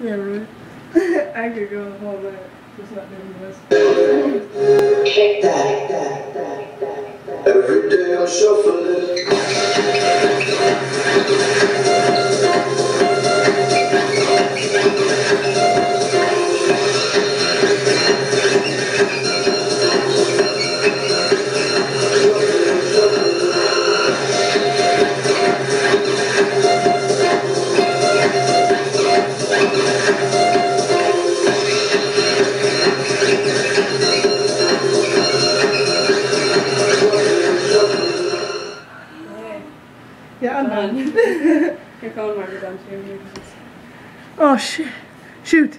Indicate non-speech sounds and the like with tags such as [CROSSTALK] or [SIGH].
Yeah, right. [LAUGHS] I could go with all that. Just not doing this. Every day I'm shuffling. Yeah, I'm um, done. [LAUGHS] your phone might be done too. oh shit. Shoot.